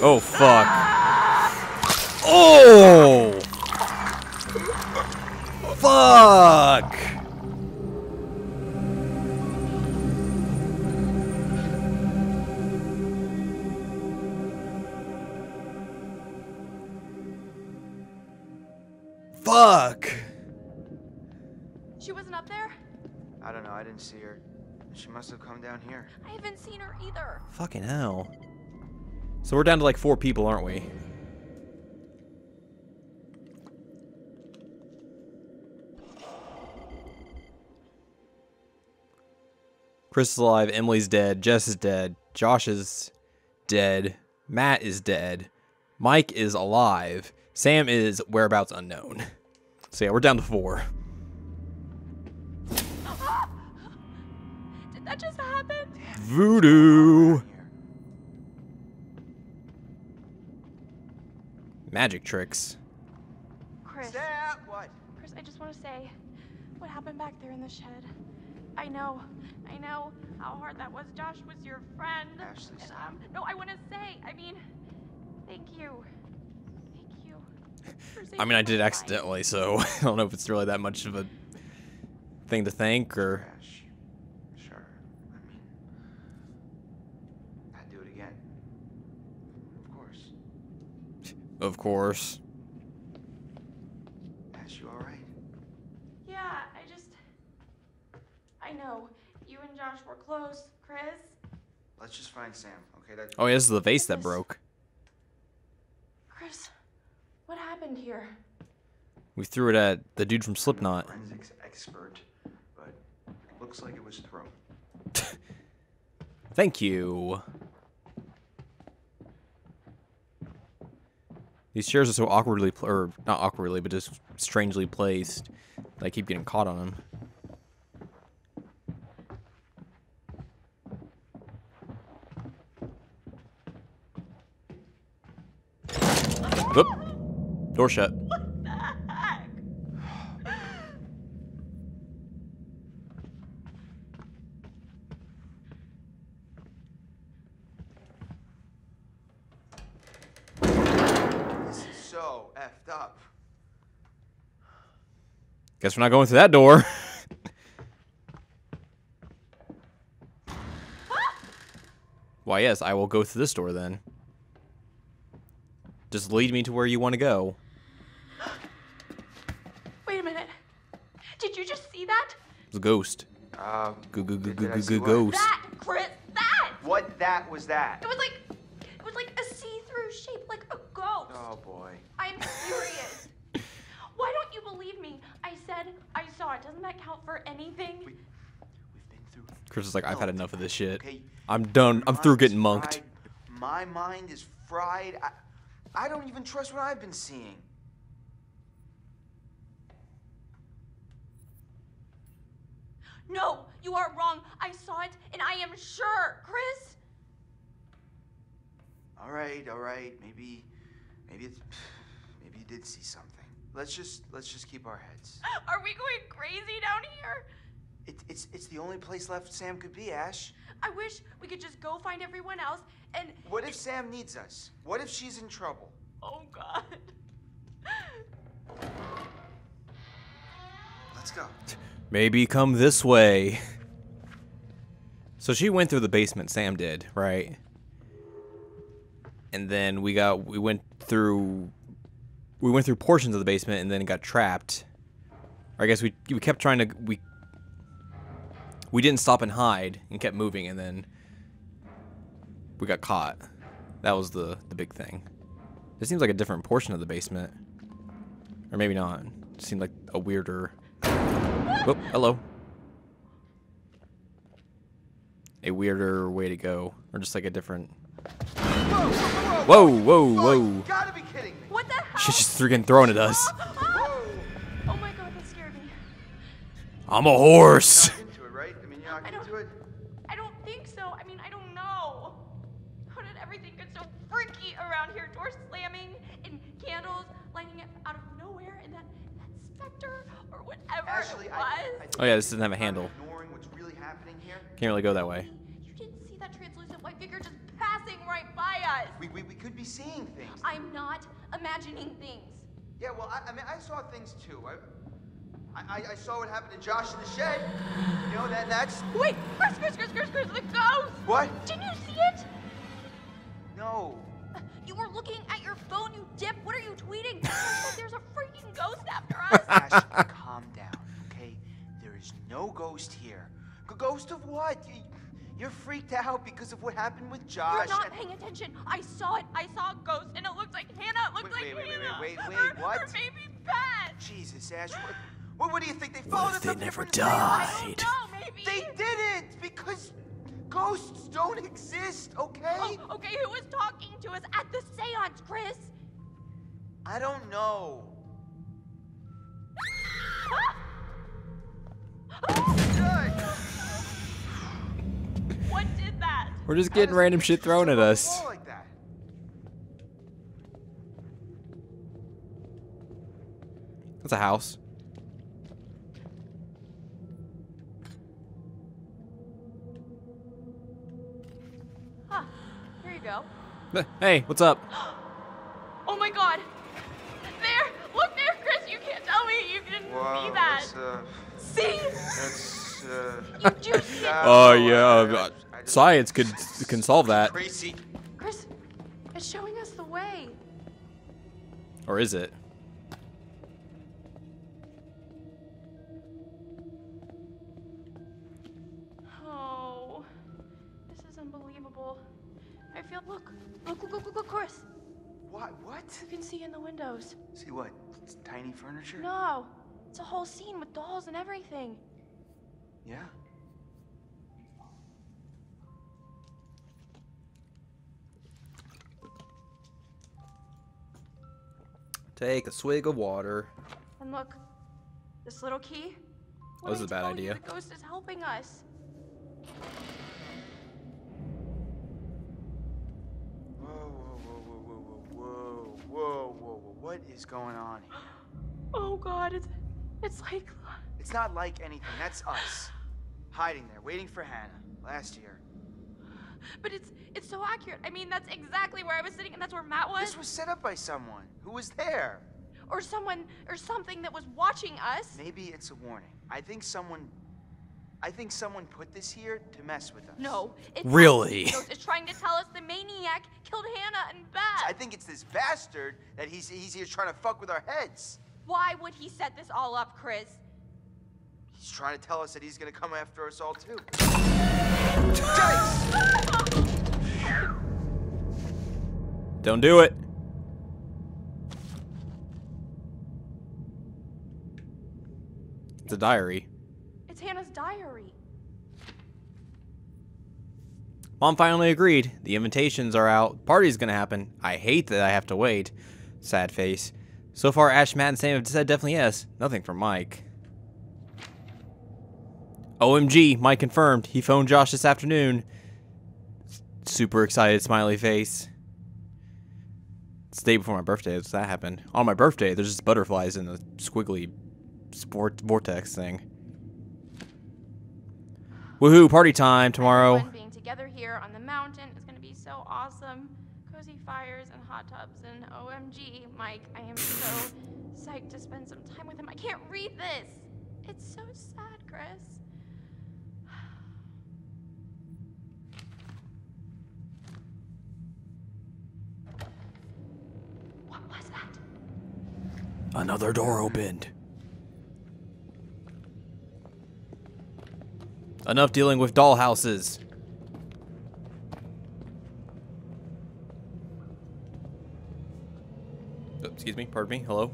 Oh, fuck. Oh! Fuck! Fuck! She wasn't up there? I don't know. I didn't see her. She must have come down here. I haven't seen her either. Fucking hell. So we're down to like four people, aren't we? Chris is alive, Emily's dead, Jess is dead, Josh is dead, Matt is dead, Mike is alive, Sam is whereabouts unknown. So yeah, we're down to four. Did that just happen? Voodoo! Magic tricks. Chris. Sam, what? Chris, I just want to say what happened back there in the shed. I know, I know how hard that was. Josh was your friend. Ashley, and um, no, I want to say, I mean, thank you. Thank you. I mean, I did my life. accidentally, so I don't know if it's really that much of a thing to thank or. Ash. Sure. I mean, I'd do it again. Of course. Of course. Ash, you all right? Yeah, I just. I know. You and Josh were close, Chris. Let's just find Sam. Okay. That. Oh, yeah, this is the vase that broke. Chris, what happened here? We threw it at the dude from I'm no Slipknot. Forensics expert, but looks like it was thrown. Thank you. These chairs are so awkwardly, or not awkwardly, but just strangely placed. I keep getting caught on them. Oop. Door shut. This is so effed up. Guess we're not going through that door. Why, yes, I will go through this door then. Just lead me to where you want to go. Wait a minute. Did you just see that? It's a ghost. Um. Go go go go go see go what? ghost. That, Chris, that! What that was that? It was like, it was like a see-through shape, like a ghost. Oh boy. I'm serious. Why don't you believe me? I said I saw it. Doesn't that count for anything? We, we've been through. Chris is like, I've had enough of this shit. Okay. I'm done. I'm through getting monked. fried. My mind is fried. I, I don't even trust what I've been seeing. No, you are wrong. I saw it, and I am sure, Chris. All right, all right. Maybe, maybe it's, maybe you did see something. Let's just let's just keep our heads. Are we going crazy down here? It, it's it's the only place left Sam could be, Ash. I wish we could just go find everyone else and. What if Sam needs us? What if she's in trouble? Oh God. Let's go. Maybe come this way. So she went through the basement, Sam did, right? And then we got we went through we went through portions of the basement and then got trapped. Or I guess we we kept trying to we we didn't stop and hide and kept moving and then we got caught. That was the the big thing. This seems like a different portion of the basement. Or maybe not. It seemed like a weirder Oh, hello. A weirder way to go, or just like a different. Whoa, whoa, whoa! You gotta be kidding me. What? She's just freaking throwing at us. oh my God, that scared me. I'm a horse. Into it, right? I mean, you're not don't- into it. I don't think so. I mean, I don't know. How did everything get so freaky around here? Doors slamming and candles lighting up out of nowhere, and that that specter or whatever Ashley, it I, was. I think Oh, yeah, this doesn't have a you're handle. Ignoring what's Can't really go that way. You didn't see that translucent white figure just passing right by us. We, we, we could be seeing things. I'm not imagining things. Yeah, well, I, I mean, I saw things too. I, I, I saw what happened to Josh in the shed. You know, that that's. Wait, Chris, Chris, Chris, Chris, Chris, the ghost! What? Didn't you see it? No. You were looking at your phone, you dip. What are you tweeting? There's a freaking ghost after us. Ash, calm down, okay? There is no ghost here. G- ghost of what? Y- You're freaked out because of what happened with Josh. You're not paying attention. I saw it. I saw a ghost, and it looked like Hannah. It looked Wait, like wait, wait, wait, Hannah. wait, wait, her, wait, what? Her baby pet. Jesus, Ash. What, what, what do you think? They followed us they never for the seance? I don't know. They didn't because ghosts don't exist, okay? Oh, okay, who was talking to us at the seance, Chris? I don't know. What did that? We're just getting random shit thrown at on the us. wall Like that? That's a house. Huh. Here you go. Hey, what's up? Oh my god. There! Look there, Chris! You can't tell me you didn't Whoa, see that. That's, uh, See? that's, uh, You do see it. Oh yeah, I- uh, I science could can solve that, Crazy. Chris, it's showing us the way. or is it? Look, look, look, look, look, look, Chris. What? What? You can see in the windows. See what? It's tiny furniture? No, it's a whole scene with dolls and everything. Yeah. Take a swig of water. And look, this little key. Oh, this is a bad What I tell you, idea. The ghost is helping us. Going on here? Oh God, it's it's like It's not like anything. That's us. Hiding there, waiting for Hannah. Last year. But it's it's so accurate. I mean, that's exactly where I was sitting, and that's where Matt was, This was set up by someone. Who was there? or someone, or something that was watching us. Maybe it's a warning. I think someone... I think someone put this here to mess with us. No, it's Really? The ghost is trying to tell us the maniac killed Hannah and Beth. I think it's this bastard that he's, he's here trying to fuck with our heads. Why would he set this all up, Chris? He's trying to tell us that he's gonna come after us all too. Yikes! Don't do it. It's a diary. Diary. Mom finally agreed. The invitations are out. Party's gonna happen. I hate that I have to wait. Sad face. So far, Ash, Matt, and Sam have said definitely yes. Nothing from Mike. OMG, Mike confirmed. He phoned Josh this afternoon. Super excited, smiley face. It's the day before my birthday. Does that happened. On my birthday, there's just butterflies in the squiggly sport vortex thing. Woohoo! Party time tomorrow. Everyone being together here on the mountain is going to be so awesome. Cozy fires and hot tubs and OMG, Mike, I am so psyched to spend some time with him. I can't read this. It's so sad, Chris. What was that? Another door opened. Enough dealing with dollhouses. Oh, excuse me, pardon me, hello?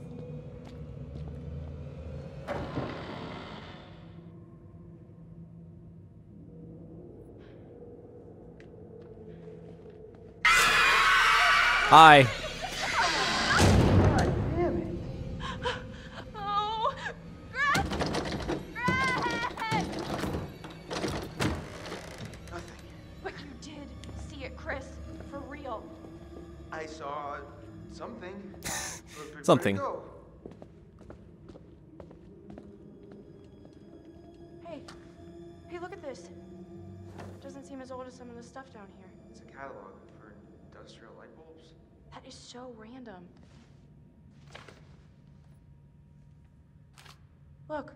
Hi. I saw something. Where- where'd it Something. Hey. Hey, look at this. Doesn't seem as old as some of the stuff down here. It's a catalog for industrial light bulbs. That is so random. Look,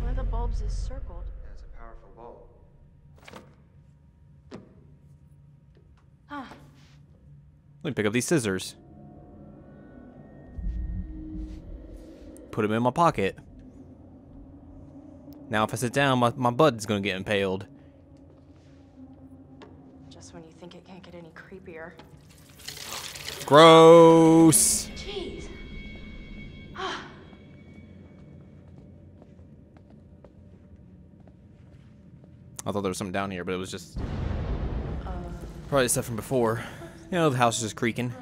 one of the bulbs is circled. Yeah, a powerful bulb. Huh. Let me pick up these scissors. Put them in my pocket. Now if I sit down, my, my bud's gonna get impaled. Just when you think it can't get any creepier. Gross! Jeez. I thought there was something down here, but it was just probably stuff from before. You know, the house is creaking.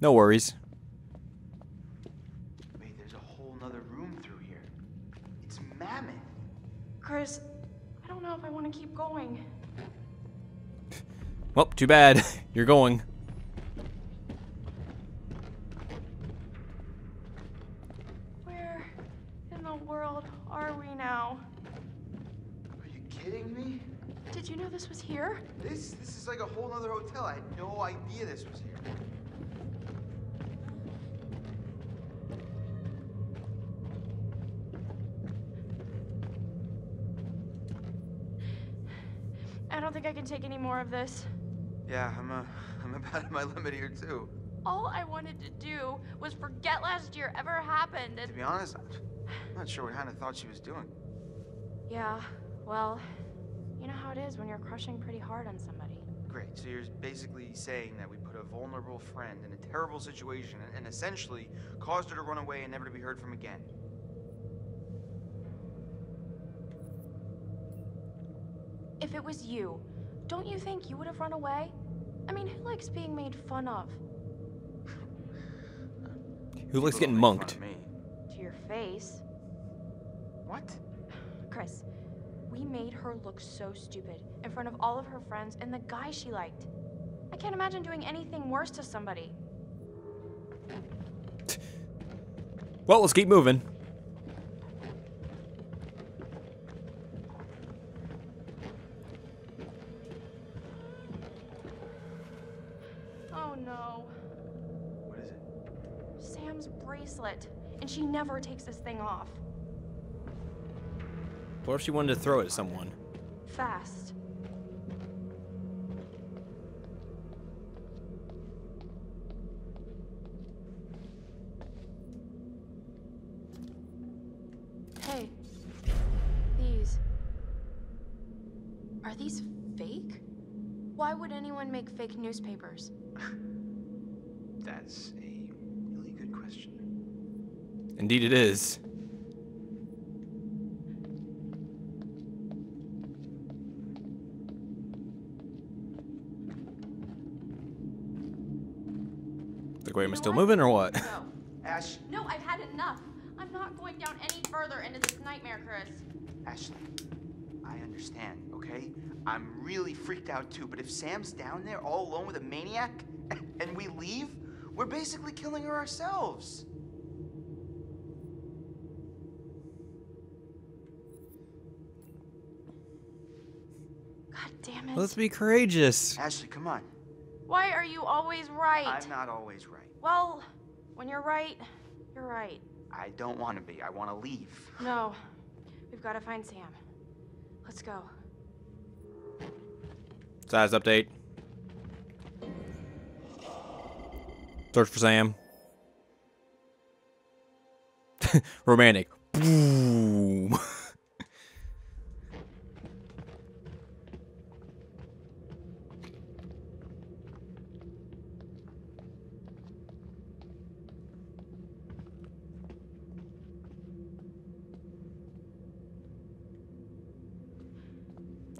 No worries. Wait, there's a whole nother room through here. It's mammoth. Chris, I don't know if I want to keep going. Well, too bad. You're going. Where in the world are we now? Are you kidding me? Did you know this was here? This this is like a whole other hotel. I had no idea this was here. I don't think I can take any more of this. Yeah, I'm uh, I'm about at my limit here too. All I wanted to do was forget last year ever happened To be honest, I'm not sure what Hannah thought she was doing. Yeah, well, you know how it is when you're crushing pretty hard on somebody. Great. So you're basically saying that we put a vulnerable friend in a terrible situation and, and essentially caused her to run away and never to be heard from again. If it was you, don't you think you would have run away? I mean, who likes being made fun of? Who likes People getting don't make fun monked? me. To your face. What? Chris, we made her look so stupid in front of all of her friends and the guy she liked. I can't imagine doing anything worse to somebody. Well, let's keep moving. Oh no. What is it? Sam's bracelet. And she never takes this thing off. What if she wanted to throw it at someone? Fast. Hey. These. Are these fake? Why would anyone make fake newspapers? That's a really good question. Indeed, it is. Like, wait, am I still moving or what? No. Ash, No, I've had enough. I'm not going down any further into this nightmare, Chris. Ashley, I understand, okay? I'm really freaked out too, but if Sam's down there all alone with a maniac and we leave, we're basically killing her ourselves. God damn it. Let's be courageous. Ashley, come on. Why are you always right? I'm not always right. Well, when you're right, you're right. I don't want to be. I want to leave. No, we've got to find Sam. Let's go. Size update. Search for Sam. Romantic.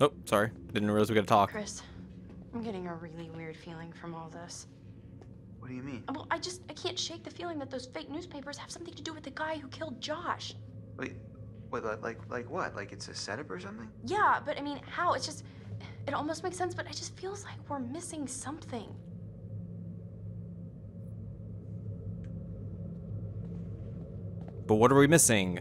Oh, sorry. Didn't realize we gotta talk. Chris, I'm getting a really weird feeling from all this. What do you mean? Well, I just I can't shake the feeling that those fake newspapers have something to do with the guy who killed Josh. Wait, wait, like, like, like what? Like it's a setup or something? Yeah, but I mean, how? It's just it almost makes sense, but it just feels like we're missing something. But what are we missing?